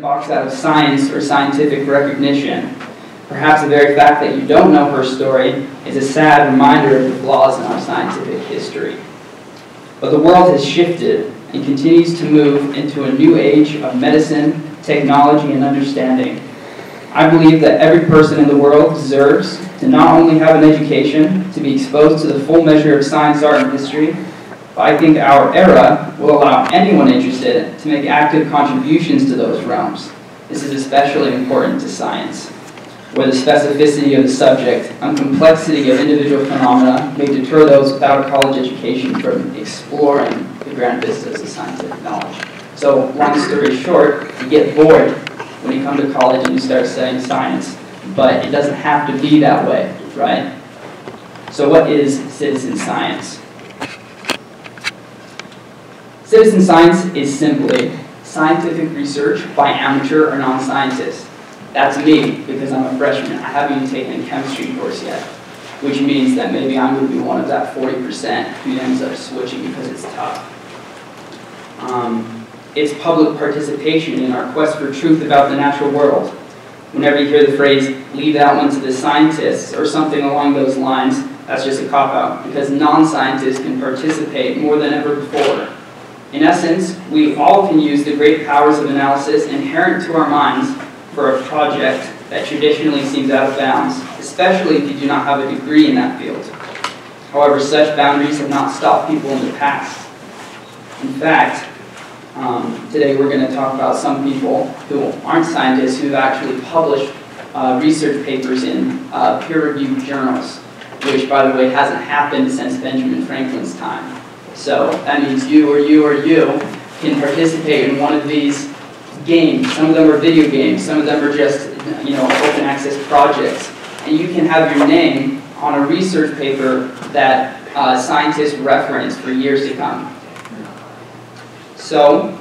box out of science or scientific recognition. Perhaps the very fact that you don't know her story is a sad reminder of the flaws in our scientific history. But the world has shifted and continues to move into a new age of medicine, technology, and understanding. I believe that every person in the world deserves to not only have an education, to be exposed to the full measure of science, art, and history, but I think our era will allow anyone interested to make active contributions to those realms. This is especially important to science, where the specificity of the subject and complexity of individual phenomena may deter those without a college education from exploring the grand vistas of scientific knowledge. So, long story short, you get bored when you come to college and you start studying science, but it doesn't have to be that way, right? So, what is citizen science? Citizen science is simply scientific research by amateur or non-scientists. That's me, because I'm a freshman. I haven't even taken a chemistry course yet, which means that maybe I'm going to be one of that 40% who ends up switching because it's tough. Um, it's public participation in our quest for truth about the natural world. Whenever you hear the phrase, leave that one to the scientists, or something along those lines, that's just a cop-out, because non-scientists can participate more than ever before in essence, we all can use the great powers of analysis inherent to our minds for a project that traditionally seems out of bounds, especially if you do not have a degree in that field. However, such boundaries have not stopped people in the past. In fact, um, today we're going to talk about some people who aren't scientists who have actually published uh, research papers in uh, peer-reviewed journals, which, by the way, hasn't happened since Benjamin Franklin's time. So that means you or you or you can participate in one of these games. Some of them are video games, some of them are just you know open access projects. And you can have your name on a research paper that uh, scientists reference for years to come. So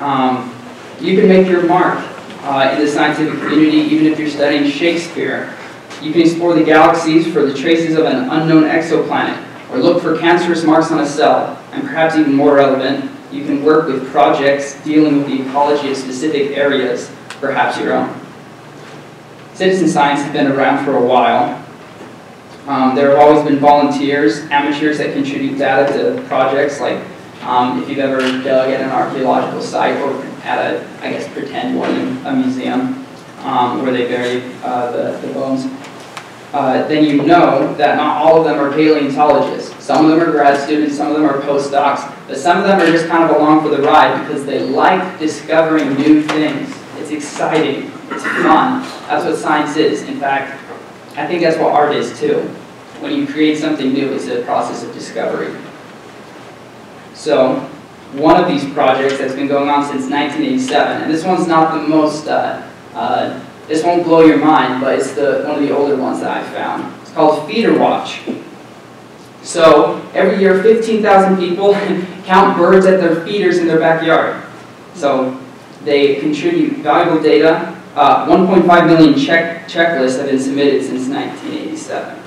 um, you can make your mark uh, in the scientific community even if you're studying Shakespeare. You can explore the galaxies for the traces of an unknown exoplanet or look for cancerous marks on a cell, and perhaps even more relevant, you can work with projects dealing with the ecology of specific areas, perhaps your own. Citizen science has been around for a while. Um, there have always been volunteers, amateurs that contribute data to projects like um, if you've ever dug at an archaeological site or at a, I guess, pretend one in a museum um, where they bury uh, the, the bones uh, then you know that not all of them are paleontologists. Some of them are grad students, some of them are postdocs, but some of them are just kind of along for the ride because they like discovering new things. It's exciting, it's fun. That's what science is. In fact, I think that's what art is too. When you create something new, it's a process of discovery. So, one of these projects that's been going on since 1987, and this one's not the most uh, uh, this won't blow your mind, but it's the, one of the older ones that I found. It's called Feeder Watch. So every year, 15,000 people count birds at their feeders in their backyard. So they contribute valuable data. Uh, 1.5 million check checklists have been submitted since 1987.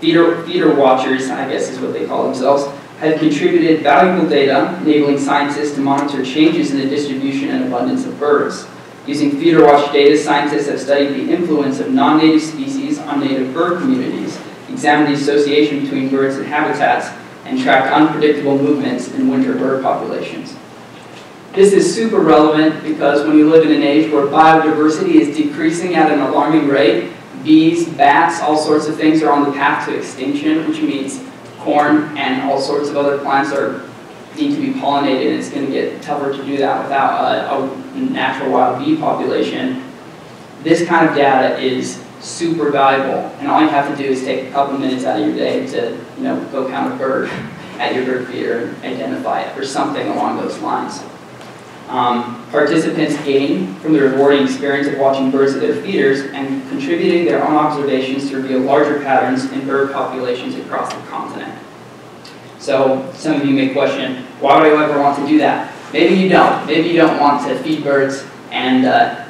Feeder, feeder watchers, I guess is what they call themselves, have contributed valuable data enabling scientists to monitor changes in the distribution and abundance of birds. Using feeder watch data, scientists have studied the influence of non-native species on native bird communities, examined the association between birds and habitats, and tracked unpredictable movements in winter bird populations. This is super relevant because when we live in an age where biodiversity is decreasing at an alarming rate, bees, bats, all sorts of things are on the path to extinction, which means corn and all sorts of other plants are need to be pollinated, and it's going to get tougher to do that without a, a natural wild bee population. This kind of data is super valuable, and all you have to do is take a couple minutes out of your day to, you know, go count a bird at your bird feeder and identify it, or something along those lines. Um, participants gain from the rewarding experience of watching birds at their feeders and contributing their own observations to reveal larger patterns in bird populations across the continent. So some of you may question, why would I ever want to do that? Maybe you don't. Maybe you don't want to feed birds and, uh,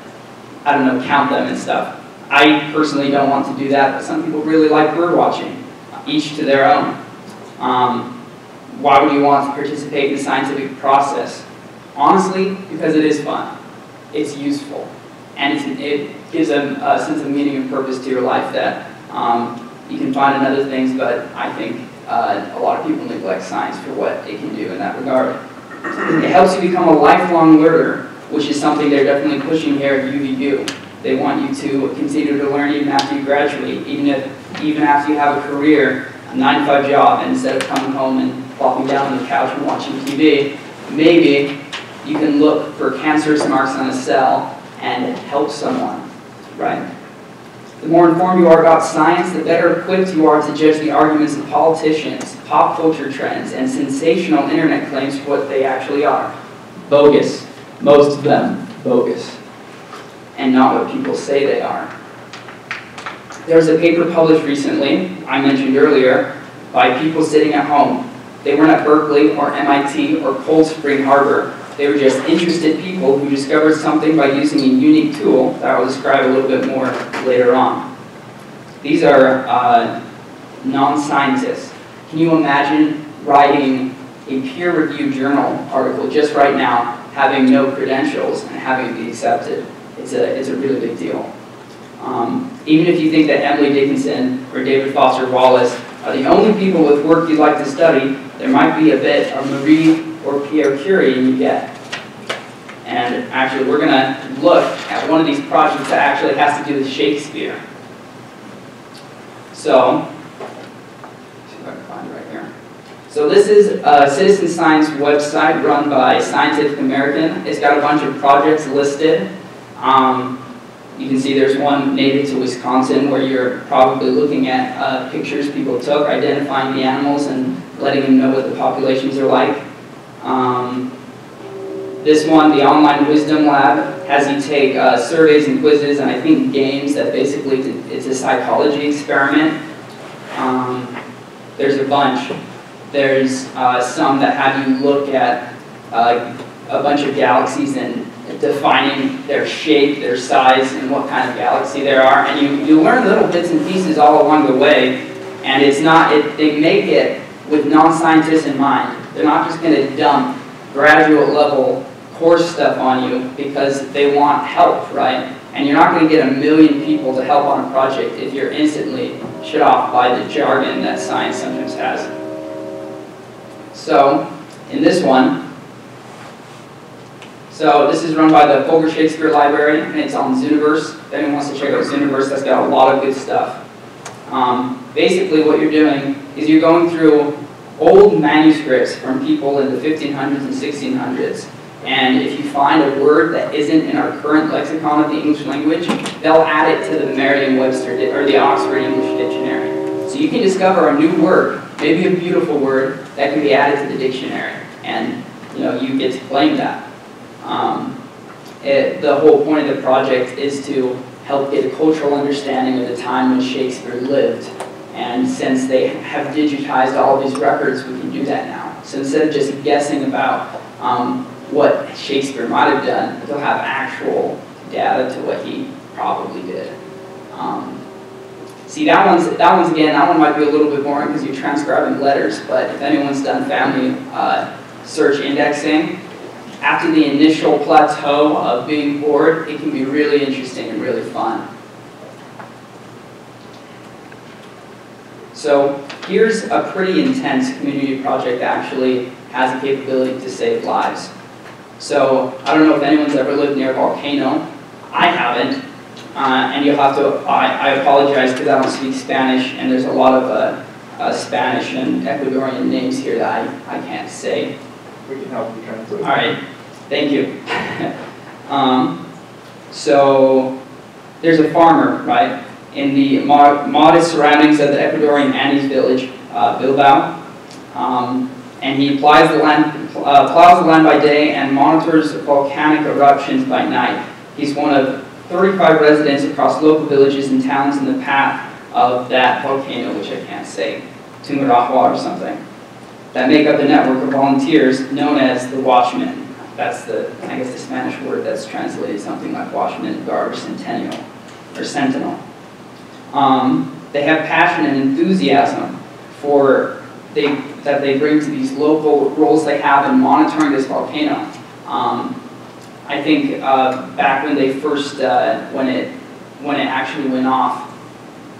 I don't know, count them and stuff. I personally don't want to do that, but some people really like bird watching, each to their own. Um, why would you want to participate in the scientific process? Honestly, because it is fun. it's useful. And it's, it gives a, a, sense of meaning and purpose to your life that um, you can find in other things, but I think uh, a lot of people neglect science for what it can do in that regard. It helps you become a lifelong learner, which is something they're definitely pushing here at UVU. They want you to continue to learn even after you graduate, even if even after you have a career, a nine to five job, and instead of coming home and flopping down on the couch and watching TV, maybe you can look for cancerous marks on a cell and help someone, right? The more informed you are about science, the better equipped you are to judge the arguments of politicians, pop culture trends, and sensational internet claims for what they actually are. Bogus. Most of them bogus. And not what people say they are. There's a paper published recently, I mentioned earlier, by people sitting at home. They weren't at Berkeley or MIT or Cold Spring Harbor. They were just interested people who discovered something by using a unique tool that I'll describe a little bit more later on. These are uh, non-scientists. Can you imagine writing a peer-reviewed journal article just right now, having no credentials and having it be accepted? It's a, it's a really big deal. Um, even if you think that Emily Dickinson or David Foster Wallace are the only people with work you'd like to study, there might be a bit of Marie or Pierre Curie you get. And actually, we're going to look at one of these projects that actually has to do with Shakespeare. So, see if I can find it right here. So this is a citizen science website run by Scientific American. It's got a bunch of projects listed. Um, you can see there's one native to Wisconsin where you're probably looking at uh, pictures people took, identifying the animals and letting them know what the populations are like. Um, this one, the Online Wisdom Lab, has you take uh, surveys and quizzes and I think games that basically it's a psychology experiment. Um, there's a bunch. There's uh, some that have you look at uh, a bunch of galaxies and defining their shape, their size, and what kind of galaxy there are. And you, you learn little bits and pieces all along the way. And it's not, it, they make it with non-scientists in mind. They're not just going to dump graduate level course stuff on you because they want help, right? And you're not going to get a million people to help on a project if you're instantly shut off by the jargon that science sometimes has. So, in this one, so this is run by the Folger Shakespeare Library, and it's on Zooniverse. If anyone wants to check out Zooniverse, that's got a lot of good stuff. Um, basically, what you're doing is you're going through old manuscripts from people in the 1500s and 1600s, and if you find a word that isn't in our current lexicon of the English language, they'll add it to the Merriam-Webster or the Oxford English Dictionary. So you can discover a new word, maybe a beautiful word, that can be added to the dictionary, and you know you get to claim that. Um, it, the whole point of the project is to help get a cultural understanding of the time when Shakespeare lived. And since they have digitized all these records, we can do that now. So instead of just guessing about um, what Shakespeare might have done, they'll have actual data to what he probably did. Um, see, that one's, that one's, again, that one might be a little bit boring because you're transcribing letters, but if anyone's done family uh, search indexing, after the initial plateau of being bored, it can be really interesting and really fun. So here's a pretty intense community project that actually has the capability to save lives. So I don't know if anyone's ever lived near a volcano. I haven't. Uh, and you'll have to, I, I apologize because I don't speak Spanish and there's a lot of uh, uh, Spanish and Ecuadorian names here that I, I can't say. We can help you translate. All right. Thank you. um, so there's a farmer, right, in the modest surroundings of the Ecuadorian Andes village, uh, Bilbao. Um, and he plies the land, uh, plows the land by day and monitors volcanic eruptions by night. He's one of 35 residents across local villages and towns in the path of that volcano, which I can't say, Tungurahua or something, that make up the network of volunteers known as the Watchmen that's the, I guess, the Spanish word that's translated something like Watchman Guard Centennial or Sentinel. Um, they have passion and enthusiasm for they, that they bring to these local roles they have in monitoring this volcano. Um, I think uh, back when they first, uh, when it when it actually went off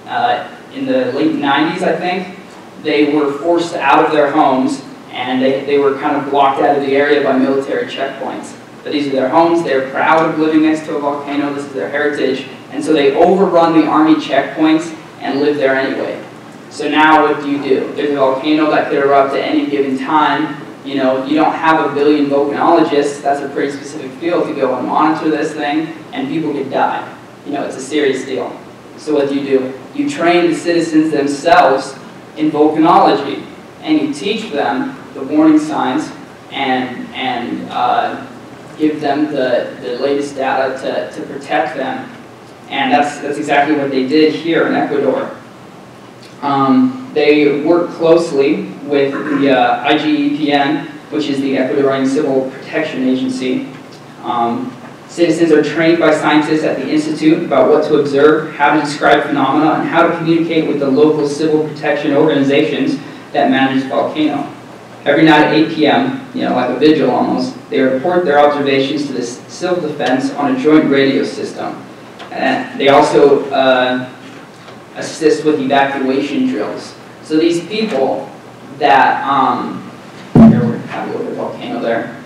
uh, in the late 90s, I think, they were forced out of their homes and they, they were kind of blocked out of the area by military checkpoints. But these are their homes, they're proud of living next to a volcano, this is their heritage, and so they overrun the army checkpoints and live there anyway. So now what do you do? There's a volcano that could erupt at any given time. You know, you don't have a billion volcanologists, that's a pretty specific field to go and monitor this thing, and people could die. You know, it's a serious deal. So what do you do? You train the citizens themselves in volcanology, and you teach them the warning signs and, and uh, give them the, the latest data to, to protect them. And that's, that's exactly what they did here in Ecuador. Um, they work closely with the uh, IGEPN, which is the Ecuadorian Civil Protection Agency. Um, citizens are trained by scientists at the Institute about what to observe, how to describe phenomena, and how to communicate with the local civil protection organizations that manage volcano. Every night at 8 p.m., you know, like a vigil almost, they report their observations to the civil defense on a joint radio system. And they also uh, assist with evacuation drills. So these people that, um, here we have a little volcano there.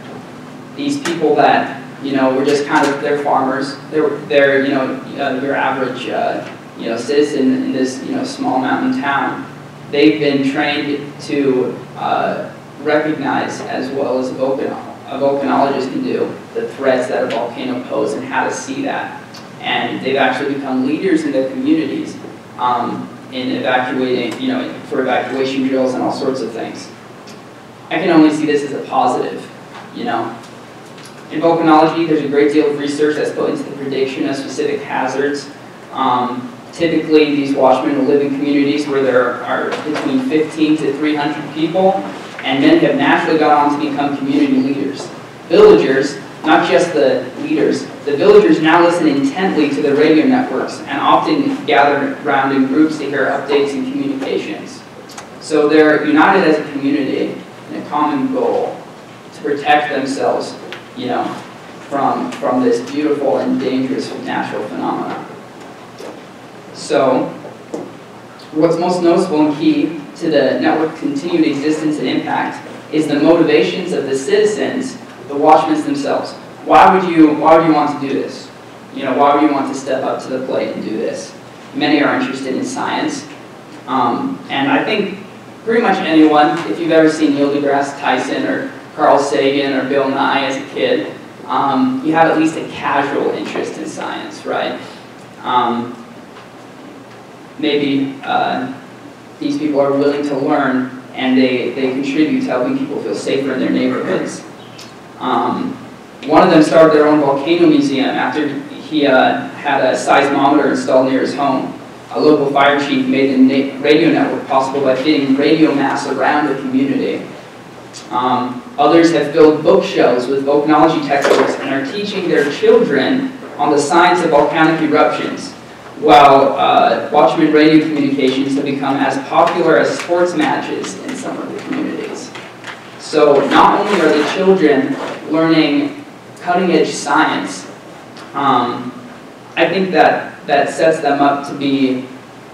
These people that, you know, were just kind of, they're farmers. They're, they're you know, uh, your average, uh, you know, citizen in this, you know, small mountain town. They've been trained to uh, recognize as well as a, volcan a volcanologist can do the threats that a volcano poses and how to see that. And they've actually become leaders in their communities um, in evacuating, you know, for evacuation drills and all sorts of things. I can only see this as a positive, you know. In volcanology, there's a great deal of research that's put into the prediction of specific hazards. Um, typically, these watchmen will live in communities where there are between 15 to 300 people and men have naturally gone on to become community leaders. Villagers, not just the leaders, the villagers now listen intently to the radio networks and often gather around in groups to hear updates and communications. So they're united as a community in a common goal to protect themselves, you know, from, from this beautiful and dangerous natural phenomenon. So, what's most noticeable and key to the network continued existence and impact is the motivations of the citizens, the watchmen themselves. Why would you, why would you want to do this? You know, why would you want to step up to the plate and do this? Many are interested in science. Um, and I think pretty much anyone, if you've ever seen Neil deGrasse Tyson or Carl Sagan or Bill Nye as a kid, um, you have at least a casual interest in science, right? Um, maybe uh, these people are willing to learn and they, they contribute to helping people feel safer in their neighborhoods. Um, one of them started their own volcano museum after he uh, had a seismometer installed near his home. A local fire chief made the radio network possible by fitting radio mass around the community. Um, others have filled bookshelves with volcanology textbooks and are teaching their children on the science of volcanic eruptions while uh, radio communications have become as popular as sports matches in some of the communities. So not only are the children learning cutting edge science, um, I think that that sets them up to be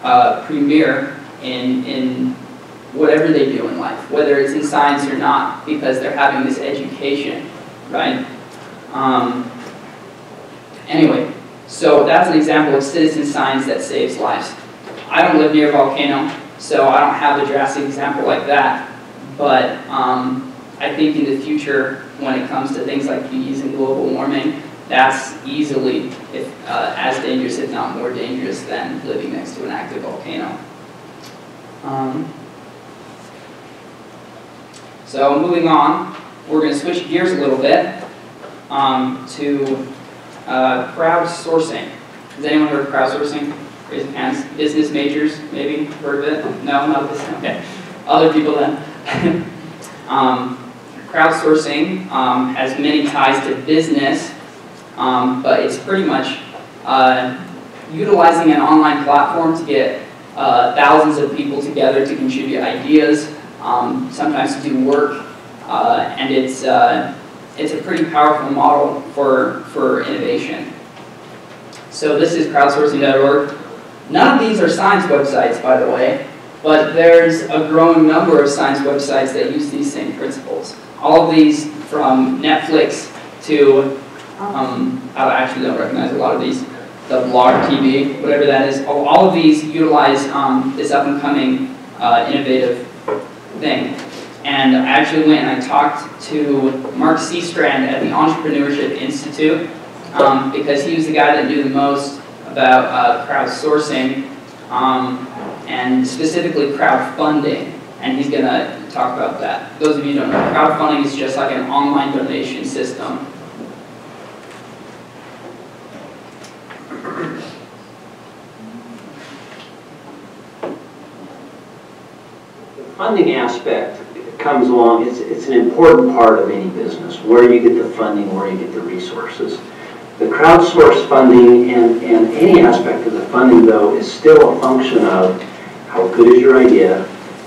uh, premier in, in whatever they do in life, whether it's in science or not, because they're having this education, right? Um, anyway, so that's an example of citizen science that saves lives. I don't live near a volcano, so I don't have a drastic example like that. But um, I think in the future, when it comes to things like bees and global warming, that's easily if, uh, as dangerous, if not more dangerous, than living next to an active volcano. Um, so moving on, we're going to switch gears a little bit um, to uh, crowdsourcing. Has anyone heard of crowdsourcing? Business majors, maybe? Heard of it? No, not this. Okay. Other people then. um, crowdsourcing um, has many ties to business, um, but it's pretty much uh, utilizing an online platform to get uh, thousands of people together to contribute ideas, um, sometimes to do work, uh, and it's uh, it's a pretty powerful model for, for innovation. So this is crowdsourcing.org. None of these are science websites, by the way, but there's a growing number of science websites that use these same principles. All of these, from Netflix to, um, I actually don't recognize a lot of these, the blog TV, whatever that is, all, of these utilize um, this up and coming uh, innovative thing. And I actually went and I talked to Mark Seastrand at the Entrepreneurship Institute um, because he was the guy that knew the most about uh, crowdsourcing um, and specifically crowdfunding. And he's going to talk about that. Those of you who don't know, crowdfunding is just like an online donation system The funding aspect comes along, it's, it's an important part of any business, where you get the funding, where you get the resources. The crowdsource funding and, and any aspect of the funding, though, is still a function of how good is your idea,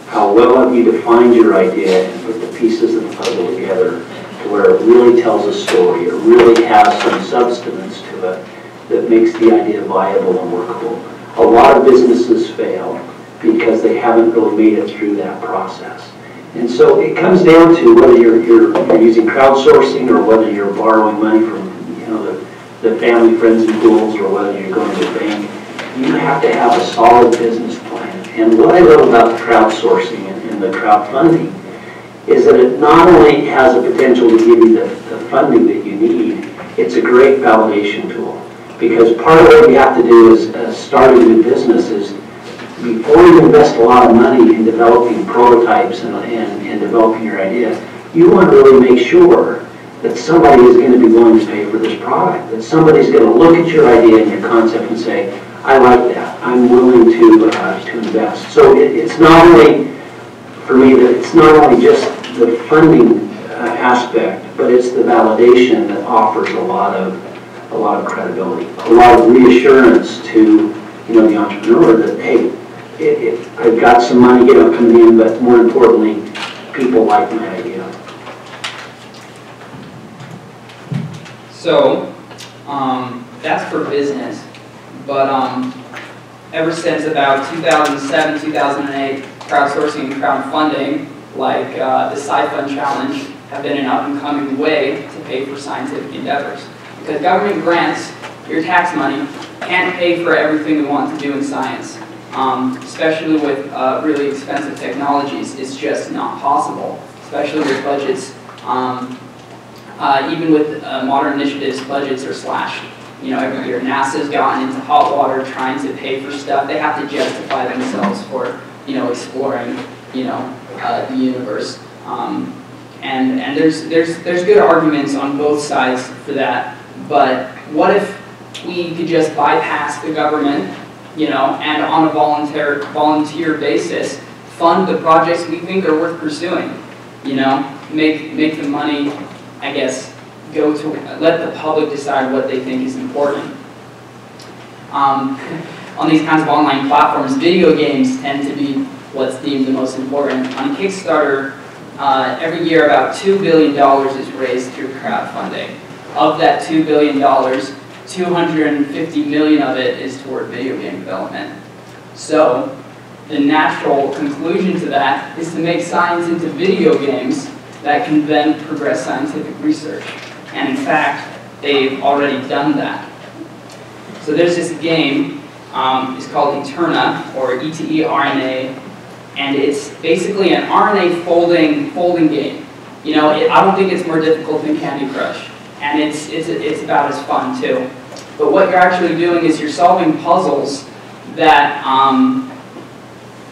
how well have you defined your idea and put the pieces of the puzzle together to where it really tells a story, it really has some substance to it that makes the idea viable and workable. A lot of businesses fail because they haven't really made it through that process. And so it comes down to whether you're, you're, you're using crowdsourcing or whether you're borrowing money from you know the, the family, friends, and fools, or whether you're going to a bank. You have to have a solid business plan. And what I love about crowdsourcing and, and the crowdfunding is that it not only has the potential to give you the, the funding that you need, it's a great validation tool. Because part of what you have to do is uh, starting a new business is before you invest a lot of money in developing prototypes and, and, and developing your idea, you want to really make sure that somebody is going to be willing to pay for this product, that somebody's going to look at your idea and your concept and say, I like that, I'm willing to, uh, to invest. So it, it's not only, for me, that it's not only just the funding uh, aspect, but it's the validation that offers a lot of, a lot of credibility, a lot of reassurance to, you know, the entrepreneur that, hey, it, it, I've got some money, you know, coming in, but more importantly, people like my idea. So, um, that's for business, but um, ever since about 2007, 2008, crowdsourcing and crowdfunding, like uh, the SciFund Challenge, have been an up-and-coming way to pay for scientific endeavors. Because government grants, your tax money, can't pay for everything we want to do in science um, especially with uh, really expensive technologies, it's just not possible, especially with budgets. Um, uh, even with uh, modern initiatives, budgets are slashed. You know, every year NASA's gotten into hot water trying to pay for stuff. They have to justify themselves for, you know, exploring, you know, uh, the universe. Um, and and there's, there's, there's good arguments on both sides for that. But what if we could just bypass the government you know, and on a volunteer, volunteer basis, fund the projects we think are worth pursuing, you know, make, make the money, I guess, go to, let the public decide what they think is important. Um, on these kinds of online platforms, video games tend to be what's deemed the most important. On Kickstarter, uh, every year about $2 billion is raised through crowdfunding. Of that $2 billion, 250 million of it is toward video game development. So the natural conclusion to that is to make science into video games that can then progress scientific research. And in fact, they've already done that. So there's this game, um, it's called Eterna, or E-T-E-R-N-A, and it's basically an RNA folding, folding game. You know, it, I don't think it's more difficult than Candy Crush and it's, it's, it's about as fun too. But what you're actually doing is you're solving puzzles that um,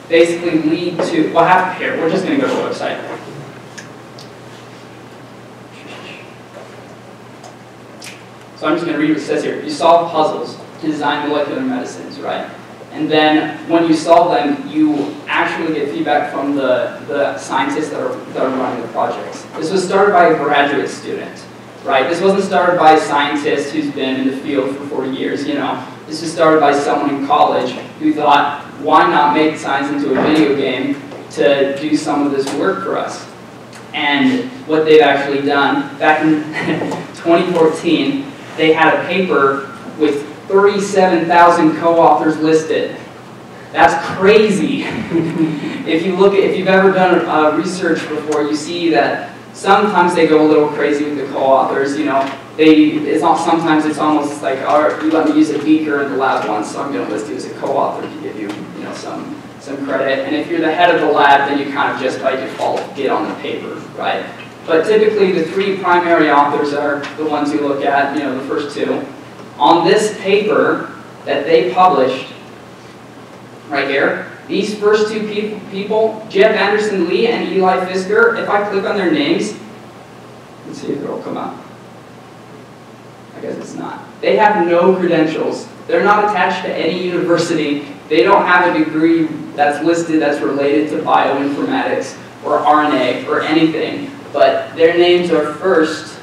basically lead to, what happened here, we're just going to go to the website. So I'm just going to read what it says here. You solve puzzles to design molecular medicines, right? And then when you solve them, you actually get feedback from the, the scientists that are, that are running the projects. This was started by a graduate student right? This wasn't started by a scientist who's been in the field for 40 years, you know. This was started by someone in college who thought, why not make science into a video game to do some of this work for us? And what they've actually done, back in 2014, they had a paper with 37,000 co-authors listed. That's crazy. if you look at, if you've ever done uh, research before, you see that sometimes they go a little crazy with the co-authors. You know, they it's not sometimes it's almost like, all right, you let me use a beaker in the lab once, so I'm going to list you as a co-author to give you, you know, some some credit. And if you're the head of the lab, then you kind of just by default get on the paper, right? But typically, the three primary authors are the ones you look at, you know, the first two. On this paper that they published, right here, these first two people, people, Jeff Anderson Lee and Eli Fisker, if I click on their names, let's see if it'll come up. I guess it's not. They have no credentials. They're not attached to any university. They don't have a degree that's listed that's related to bioinformatics or RNA or anything. But their names are first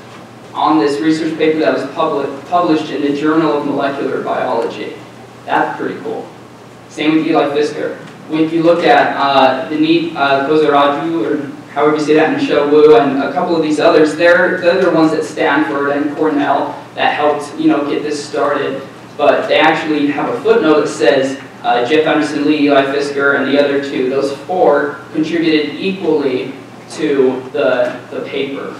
on this research paper that was public, published in the Journal of Molecular Biology. That's pretty cool. Same with Eli Fisker. If you look at uh, Vineet uh, Kosaraju, or however you say that, Michelle Wu, and a couple of these others, they're, they're the ones at Stanford and Cornell that helped you know, get this started. But they actually have a footnote that says uh, Jeff Anderson Lee, Eli Fisker, and the other two, those four contributed equally to the, the paper.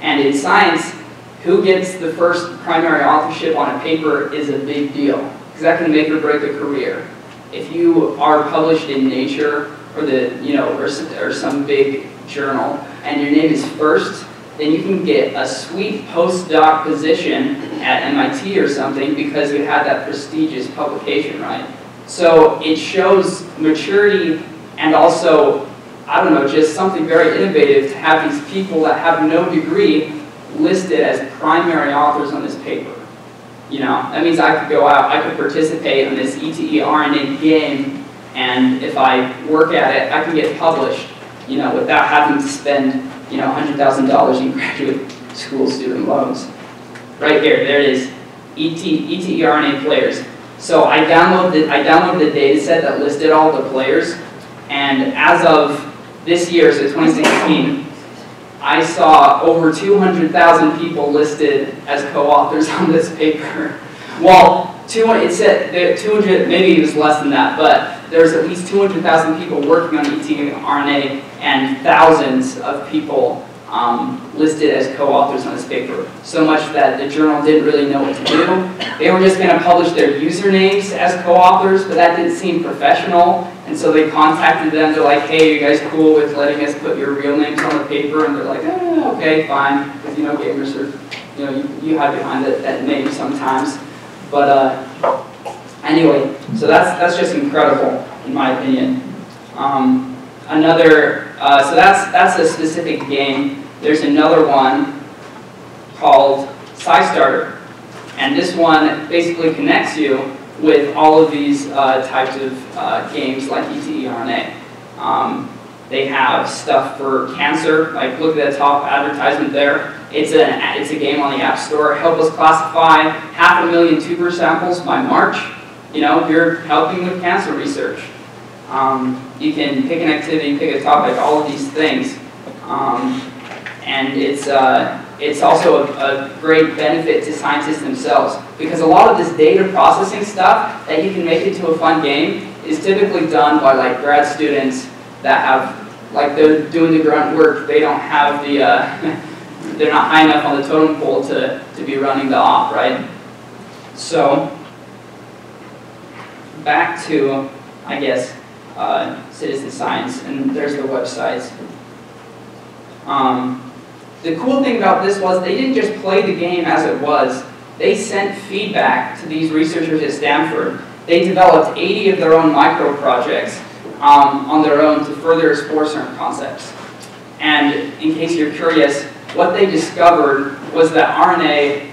And in science, who gets the first primary authorship on a paper is a big deal, because that can make or break a career. If you are published in Nature or the, you know, or, or some big journal, and your name is first, then you can get a sweet postdoc position at MIT or something because you had that prestigious publication, right? So it shows maturity and also, I don't know, just something very innovative to have these people that have no degree listed as primary authors on this paper. You know, that means I could go out, I could participate in this ETE RNA game, and if I work at it, I can get published, you know, without having to spend you know, $100,000 in graduate school student loans. Right here, there it is, ET, ETERNA players. So I downloaded, I downloaded the data set that listed all the players, and as of this year, so 2016, I saw over 200,000 people listed as co-authors on this paper. Well, it said 200, maybe it was less than that, but there's at least 200,000 people working on ETRNA and thousands of people um, listed as co-authors on this paper. So much that the journal didn't really know what to do. They were just going to publish their usernames as co-authors, but that didn't seem professional. And so they contacted them. They're like, hey, you guys cool with letting us put your real names on the paper? And they're like, eh, okay, fine. Because, you know, gamers are, you know, you, you hide behind that, that name sometimes. But uh, anyway, so that's, that's just incredible, in my opinion. Um, another, uh, so that's, that's a specific game. There's another one called SciStarter. And this one basically connects you with all of these uh, types of uh, games like ETERNA. Um, they have stuff for cancer, like look at the top advertisement there. It's a, it's a game on the App Store. Help us classify half a million tuber samples by March. You know, you're helping with cancer research. Um, you can pick an activity, pick a topic, all of these things. Um, and it's, uh, it's also a, a, great benefit to scientists themselves because a lot of this data processing stuff that you can make into a fun game is typically done by like grad students that have, like they're doing the grunt work, they don't have the, uh, they're not high enough on the totem pole to, to be running the op, right? So, back to, I guess, uh, citizen science, and there's the websites. Um, the cool thing about this was they didn't just play the game as it was, they sent feedback to these researchers at Stanford. They developed 80 of their own micro projects um, on their own to further explore certain concepts. And in case you're curious, what they discovered was that RNA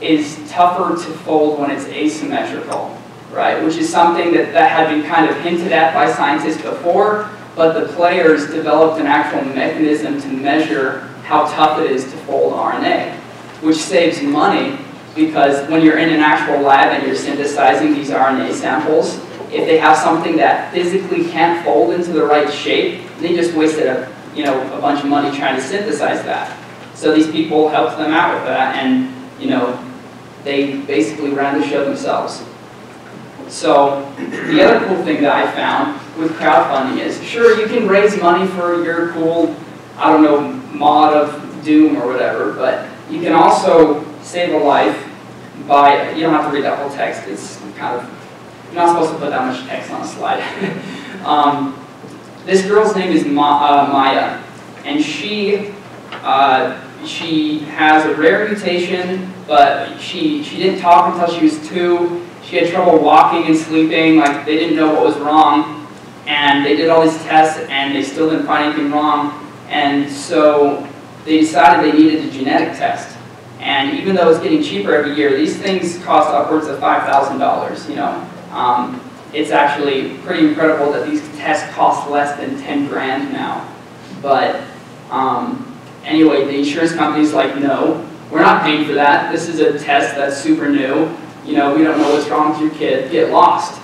is tougher to fold when it's asymmetrical, right? Which is something that, that had been kind of hinted at by scientists before, but the players developed an actual mechanism to measure how tough it is to fold RNA, which saves money because when you're in an actual lab and you're synthesizing these RNA samples, if they have something that physically can't fold into the right shape, they just wasted a you know, a bunch of money trying to synthesize that. So these people helped them out with that, and, you know, they basically ran the show themselves. So the other cool thing that I found with crowdfunding is, sure, you can raise money for your cool, I don't know, mod of Doom or whatever, but you can also save a life by, you don't have to read that whole text, it's kind of, you're not supposed to put that much text on a slide. um, this girl's name is Ma, uh, Maya, and she, uh, she has a rare mutation, but she, she didn't talk until she was two, she had trouble walking and sleeping, like they didn't know what was wrong. And they did all these tests and they still didn't find anything wrong. And so they decided they needed a genetic test. And even though it's getting cheaper every year, these things cost upwards of $5,000, you know. Um, it's actually pretty incredible that these tests cost less than 10 grand now. But um, anyway, the insurance company's like, no, we're not paying for that. This is a test that's super new you know, we don't know what's wrong with your kid, get lost.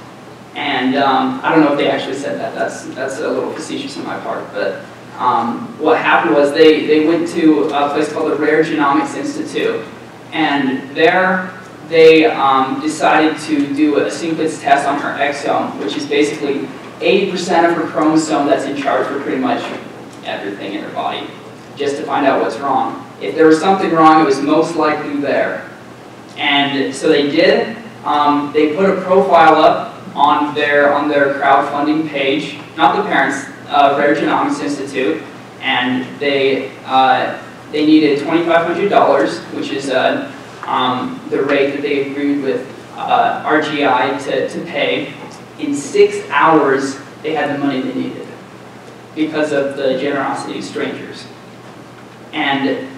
And um, I don't know if they actually said that. That's, that's a little facetious on my part. But um, what happened was they, they went to a place called the Rare Genomics Institute. And there they um, decided to do a sequence test on her exome, which is basically 80% of her chromosome that's in charge for pretty much everything in her body, just to find out what's wrong. If there was something wrong, it was most likely there. And so they did. Um, they put a profile up on their on their crowdfunding page, not the parents, uh, Rare Genomics Institute, and they uh, they needed twenty five hundred dollars, which is uh, um, the rate that they agreed with uh, RGI to, to pay. In six hours, they had the money they needed because of the generosity of strangers. And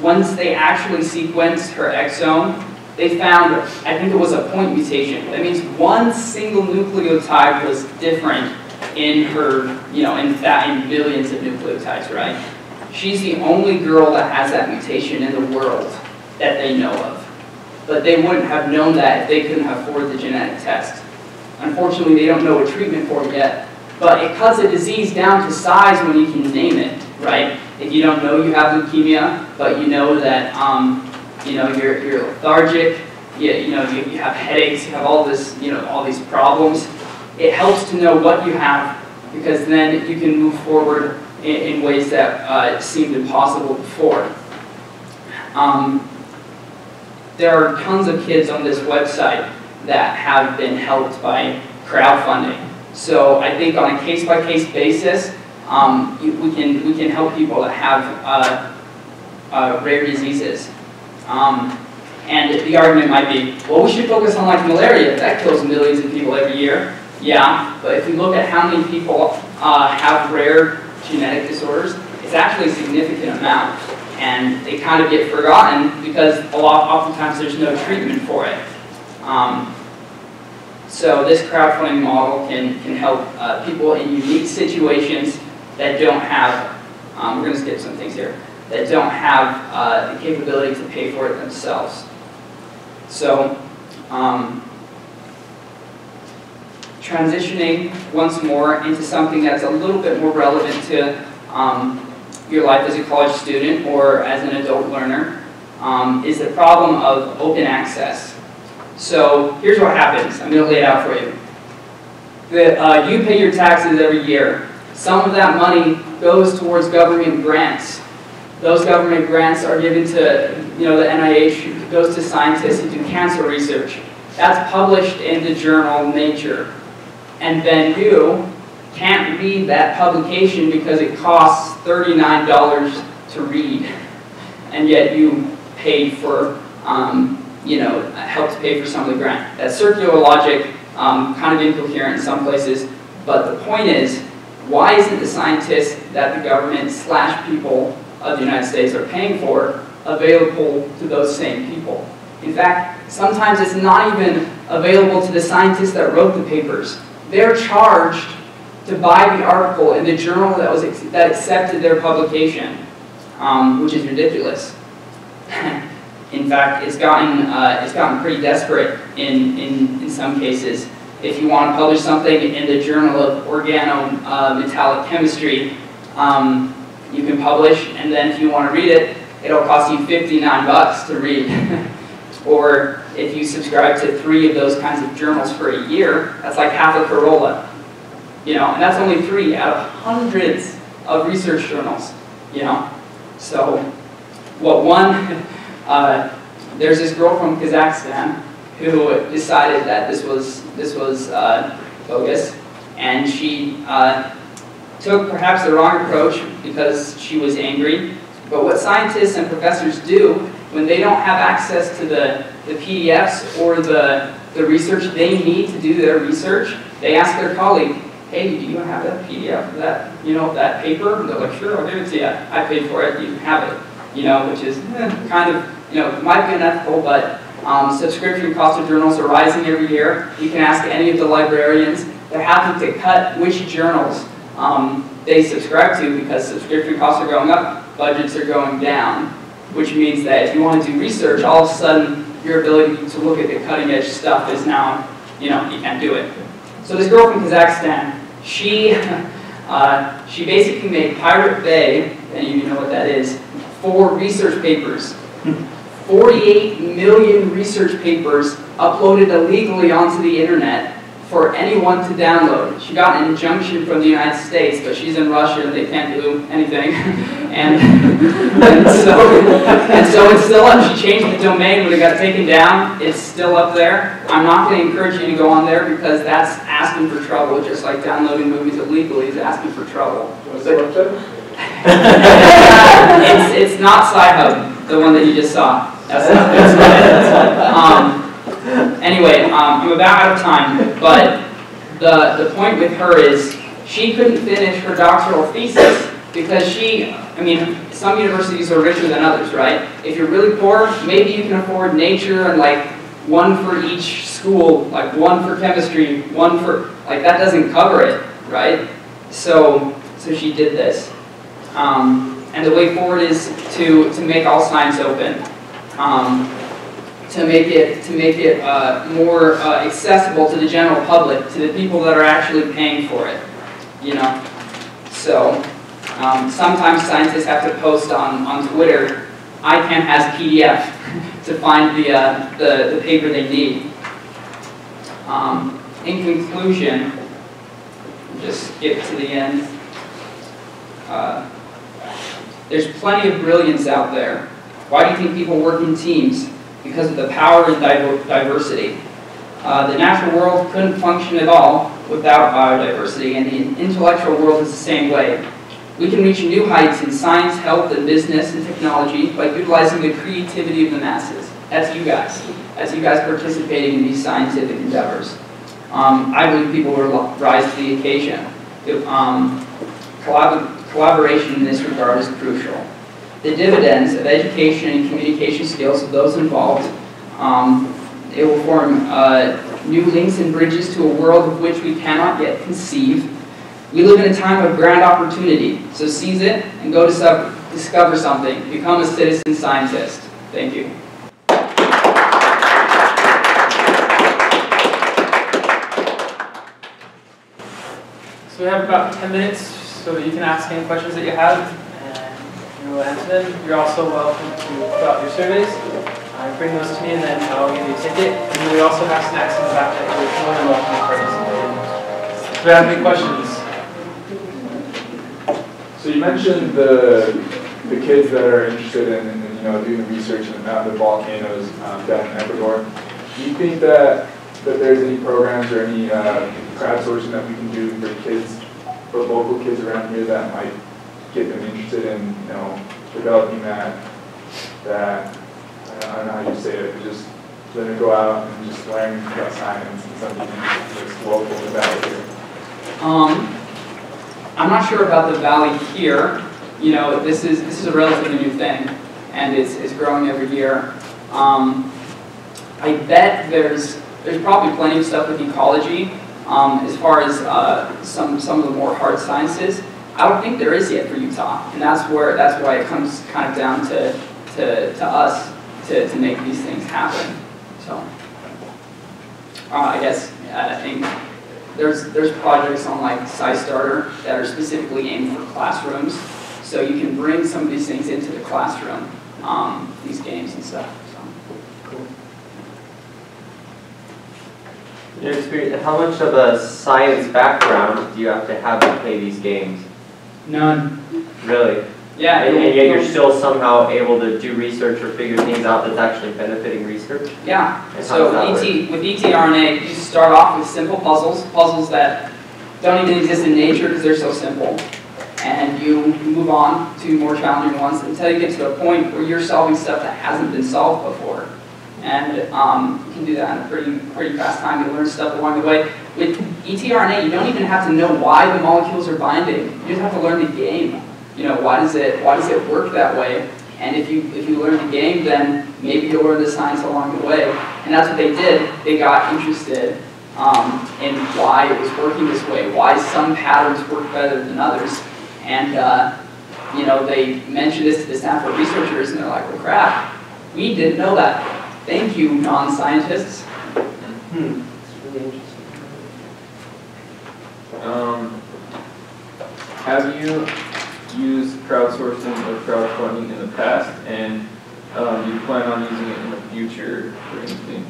once they actually sequenced her exome, they found, I think it was a point mutation. That means one single nucleotide was different in her, you know, in that in billions of nucleotides, right? She's the only girl that has that mutation in the world that they know of. But they wouldn't have known that if they couldn't afford the genetic test. Unfortunately, they don't know a treatment for it yet. But it cuts a disease down to size when you can name it, right? If you don't know you have leukemia, but you know that, um, you know, you're, you're lethargic, you, you know, you, you have headaches, you have all this, you know, all these problems, it helps to know what you have because then you can move forward in, in ways that uh, seemed impossible before. Um, there are tons of kids on this website that have been helped by crowdfunding. So I think on a case-by-case -case basis, um, we, can, we can help people that have uh, uh, rare diseases. Um, and the argument might be, well, we should focus on like malaria. That kills millions of people every year. Yeah, but if you look at how many people uh, have rare genetic disorders, it's actually a significant amount. And they kind of get forgotten because a lot, oftentimes there's no treatment for it. Um, so this crowdfunding model can, can help uh, people in unique situations that don't have, um, we're going to skip some things here, that don't have uh, the capability to pay for it themselves. So, um, transitioning once more into something that's a little bit more relevant to um, your life as a college student or as an adult learner um, is the problem of open access. So here's what happens. I'm going to lay it out for you. The, uh, you pay your taxes every year. Some of that money goes towards government grants. Those government grants are given to, you know, the NIH, goes to scientists who do cancer research. That's published in the journal Nature. And then you can't read that publication because it costs $39 to read. And yet you paid for, um, you know, helped to pay for some of the grant. That's circular logic, um, kind of incoherent in some places. But the point is, why isn't the scientists that the government slash people of the United States are paying for available to those same people? In fact, sometimes it's not even available to the scientists that wrote the papers. They're charged to buy the article in the journal that was that accepted their publication, um, which is ridiculous. in fact, it's gotten uh, it's gotten pretty desperate in, in in some cases if you want to publish something in the Journal of Organometallic Chemistry, um, You can publish, and then if you want to read it, it'll cost you 59 bucks to read. or if you subscribe to three of those kinds of journals for a year, that's like half a Corolla. You know, and that's only three out of hundreds of research journals. You know, so what one, uh, there's this girl from Kazakhstan who decided that this was this was uh, bogus, and she uh, took perhaps the wrong approach because she was angry. But what scientists and professors do when they don't have access to the, the PDFs or the, the research they need to do their research, they ask their colleague, hey, do you have that PDF that, you know, that paper? And they're like, sure, I'll give it to you. I paid for it, you have it. You know, which is eh, kind of, you know, might be unethical, but um, subscription costs of journals are rising every year. You can ask any of the librarians. They're having to cut which journals um, they subscribe to because subscription costs are going up, budgets are going down, which means that if you want to do research, all of a sudden your ability to look at the cutting edge stuff is now, you know, you can't do it. So this girl from Kazakhstan, she, uh, she basically made Pirate Bay, and you know what that is, four research papers 48 million research papers uploaded illegally onto the internet for anyone to download. She got an injunction from the United States, but she's in Russia and they can't do anything. and, and, so, and so it's still up. She changed the domain when it got taken down. It's still up there. I'm not going to encourage you to go on there because that's asking for trouble, just like downloading movies illegally is asking for trouble. it's, it's not Sci-Hub, the one that you just saw. That's not, that's um, anyway, um, I'm about out of time, but the, the point with her is she couldn't finish her doctoral thesis because she, I mean, some universities are richer than others, right? If you're really poor, maybe you can afford nature and like one for each school, like one for chemistry, one for, like that doesn't cover it, right? So, so she did this. Um, and the way forward is to, to make all science open um, to make it to make it uh, more uh, accessible to the general public, to the people that are actually paying for it. You know, so um, sometimes scientists have to post on on Twitter. ICanHazPDF to find the, uh, the the paper they need. Um, in conclusion, just skip to the end. Uh, there's plenty of brilliance out there. Why do you think people work in teams? Because of the power and diversity. Uh, the natural world couldn't function at all without biodiversity, and the intellectual world is the same way. We can reach new heights in science, health, and business and technology by utilizing the creativity of the masses. That's you guys. That's you guys participating in these scientific endeavors. Um, I believe people will rise to the occasion. Um, collab collaboration in this regard is crucial the dividends of education and communication skills of those involved. Um, it will form uh, new links and bridges to a world of which we cannot yet conceive. We live in a time of grand opportunity, so seize it and go to discover something. Become a citizen scientist. Thank you. So we have about 10 minutes so that you can ask any questions that you have them. You're also welcome to fill out your surveys. Uh, bring those to me and then I'll give you a ticket. And we also have snacks in the back that you're more than welcome to participate in. Do we have any questions? So you mentioned the the kids that are interested in, in you know doing the research in the, the volcanoes um, down in Ecuador. Do you think that that there's any programs or any uh, crowdsourcing that we can do for kids, for local kids around here that might get them interested in, you know, developing that, that, I don't know how you say it, just let them go out and just learn about science and something that's local Valley here. Um, I'm not sure about the Valley here. You know, this is this is a relatively new thing, and it's, it's growing every year. Um, I bet there's there's probably plenty of stuff with ecology um, as far as uh, some some of the more hard sciences. I don't think there is yet for Utah, and that's where that's why it comes kind of down to to, to us to, to make these things happen. So uh, I guess I think there's there's projects on like SciStarter that are specifically aimed for classrooms. So you can bring some of these things into the classroom, um, these games and stuff, so. Experience, how much of a science background do you have to have to play these games? None. Really? Yeah. And, and yet you're still somehow able to do research or figure things out that's actually benefiting research? Yeah, And so that ET, with EteRNA, you start off with simple puzzles, puzzles that don't even exist in nature because they're so simple. And you move on to more challenging ones until you get to the point where you're solving stuff that hasn't been solved before. And um, you can do that in a pretty, pretty fast time. You learn stuff along the way. With EteRNA, you don't even have to know why the molecules are binding. You just have to learn the game. You know, why does it, why does it work that way? And if you, if you learn the game, then maybe you'll learn the science along the way. And that's what they did. They got interested um, in why it was working this way, why some patterns work better than others. And, uh, you know, they mentioned this to the Stanford researchers, and they're like, well, crap, we didn't know that. Thank you, non-scientists. Hmm, it's really interesting. Um, have you used crowdsourcing or crowdfunding in the past, and um, do you plan on using it in the future for anything?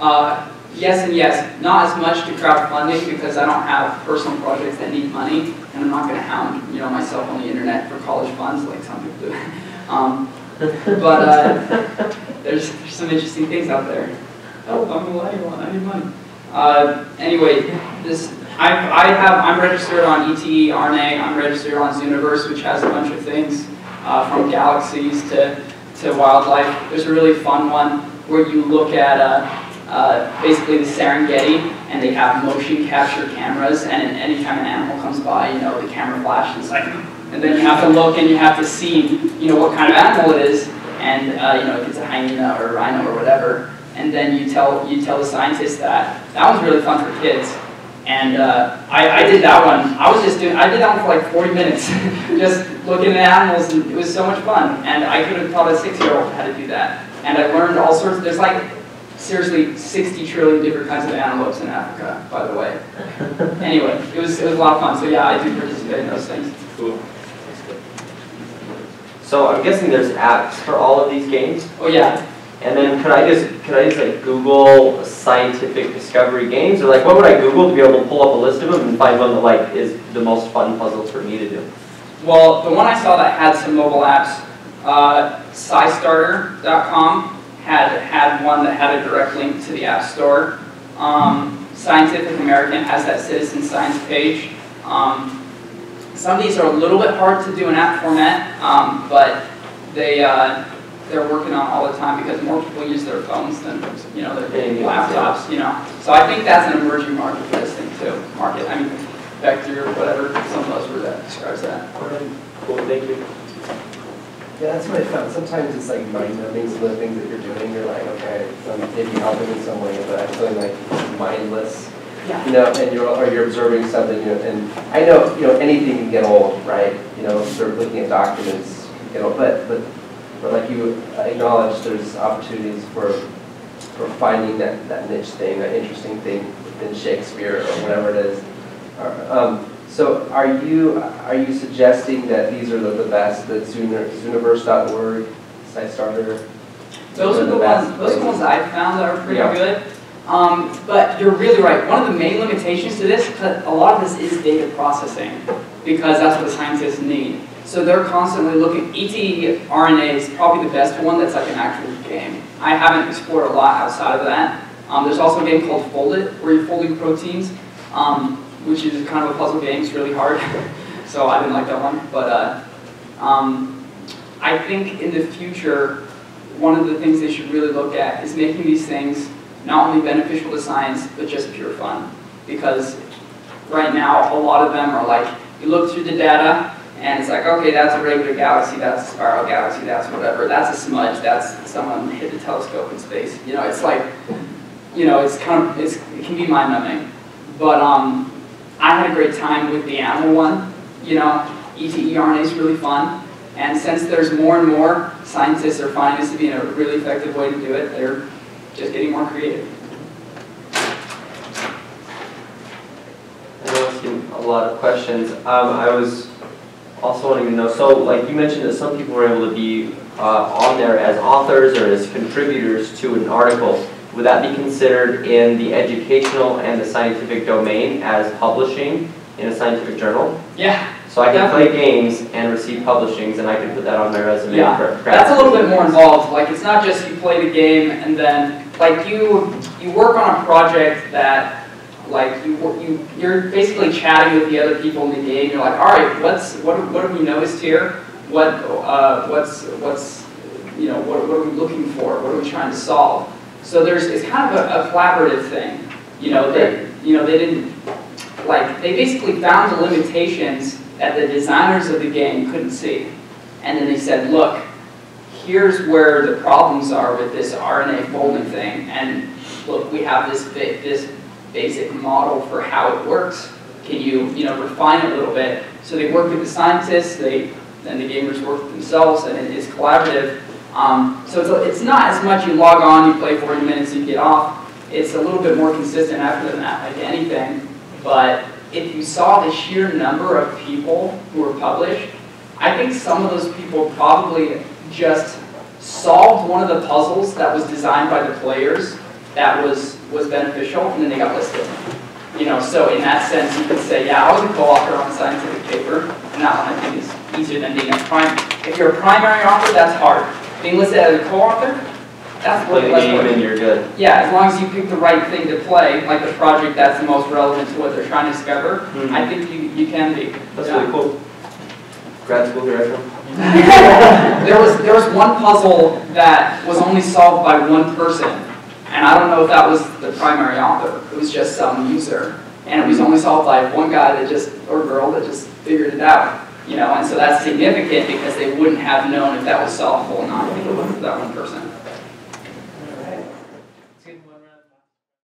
Uh, yes and yes, not as much to crowdfunding because I don't have personal projects that need money, and I'm not going to hound, you know, myself on the internet for college funds like some people do. Um, but uh, there's, there's some interesting things out there. Oh, I'm gonna lie, I need money. Uh, anyway, this, I, I have, I'm registered on ETE, RNA, I'm registered on Zooniverse, which has a bunch of things, uh, from galaxies to, to wildlife. There's a really fun one where you look at, uh, uh, basically the Serengeti, and they have motion capture cameras, and anytime an animal comes by, you know, the camera flashes like, and then you have to look and you have to see, you know, what kind of animal it is, and uh, you know, if it's a hyena or a rhino or whatever, and then you tell you tell the scientists that. That was really fun for kids, and uh, I, I did that one. I was just doing, I did that one for like 40 minutes, just looking at animals, and it was so much fun. And I could have taught a six-year-old how to do that, and I learned all sorts. There's like seriously 60 trillion different kinds of antelopes in Africa, by the way. Anyway, it was it was a lot of fun. So yeah, I do participate in those things. Cool. So I'm guessing there's apps for all of these games? Oh yeah, And then could I just, could I just like Google scientific discovery games? Or like, what would I Google to be able to pull up a list of them and find one that like is the most fun puzzle for me to do? Well, the one I saw that had some mobile apps, uh, SciStarter.com had had one that had a direct link to the App Store. Um, Scientific American has that citizen science page. Um, some of these are a little bit hard to do in app format, um, but they uh, they're working on all the time because more people use their phones than you know their Anything else, yeah. laptops. You know, so I think that's an emerging market for this thing too. Market, I mean, vector, whatever. Some of those were that describes that. Cool, thank you. Yeah, that's what I found. Sometimes it's like mind numbing, some of the things that you're doing, you're like, okay, I'm maybe helping in some way, but I'm feeling like mindless. Yeah. You know, and you're, or you're observing something, you know, and I know, you know, anything can get old, right? You know, sort of looking at documents, can get old, but, but, but like you acknowledge, there's opportunities for, for finding that, that niche thing, that interesting thing within Shakespeare or whatever it is. Um, so are you, are you suggesting that these are the the best, that Zuni- Zooniverse.org, SciStarter? Those are the ones, those are the ones I found that are pretty Yeah. good. Um, but you're really right. One of the main limitations to this, a lot of this is data processing, because that's what scientists need. So they're constantly looking, ET RNA is probably the best one that's like an actual game. I haven't explored a lot outside of that. Um, there's also a game called Foldit, where you're folding proteins, um, which is kind of a puzzle game, it's really hard. so I didn't like that one, but uh, um, I think in the future, one of the things they should really look at is making these things not only beneficial to science, but just pure fun. Because right now, a lot of them are like, you look through the data, and it's like, okay, that's a regular galaxy, that's a spiral galaxy, that's whatever, that's a smudge, that's someone hit the telescope in space. You know, it's like, you know, it's kind of, it's, it can be mind-numbing. But um, I had a great time with the animal one. You know, EteRNA is really fun. And since there's more and more scientists are finding this to be a really effective way to do it, they're just getting more creative. I know it's been a lot of questions. Um, I was also wanting to know, so like you mentioned that some people were able to be uh, on there as authors or as contributors to an article. Would that be considered in the educational and the scientific domain as publishing in a scientific journal? Yeah, So I can play games and receive publishings and I can put that on my resume Yeah, for That's a little bit more involved, like, it's not just you play the game and then, like, you, you work on a project that, like, you you you're basically chatting with the other people in the game, you're like, all right, what's, what, what have we noticed here? What, uh, what's, what's, you know, what, what are we looking for, what are we trying to solve? So there's, it's kind of a, a collaborative thing, you know, they, you know, they didn't, like, they basically found the limitations that the designers of the game couldn't see. And then they said, look, here's where the problems are with this RNA folding thing, and look, we have this this basic model for how it works. Can you, you know, refine it a little bit? So they work with the scientists, they, then the gamers work themselves, and it is collaborative. Um, so it's, it's not as much you log on, you play 40 minutes, you get off. It's a little bit more consistent after that, like anything. But if you saw the sheer number of people who were published, I think some of those people probably just solved one of the puzzles that was designed by the players that was, was beneficial, and then they got listed. You know, so in that sense, you could say, yeah, I was a co-author on a scientific paper, and that one I think is easier than being a prime. If you're a primary author, that's hard. Being listed as a co-author, that's Play the game and you're good. Yeah, as long as you pick the right thing to play, like the project that's the most relevant to what they're trying to discover, Mhm. I think you, you can be. That's Yeah. really cool. Grad school Echo. There was, there was one puzzle that was only solved by one person, and I don't know if that was the primary author, it was just some user. And it was only solved by one guy that just, or girl that just figured it out, you know, and so that's significant because they wouldn't have known if that was solvable or not if it wasn't that one person.